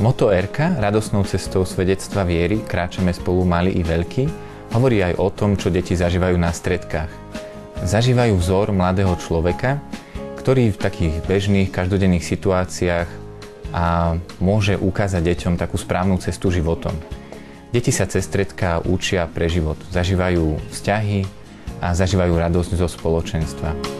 Moto RK, radosnou cestou svedectva viery, kráčame spolu mali i veľký, hovorí aj o tom, čo deti zažívajú na stredkách. Zažívajú vzor mladého človeka, ktorý v takých bežných, každodenných situáciách a môže ukázať deťom takú správnu cestu životom. Deti sa cez stredka učia pre život, zažívajú vzťahy a zažívajú radosť zo spoločenstva.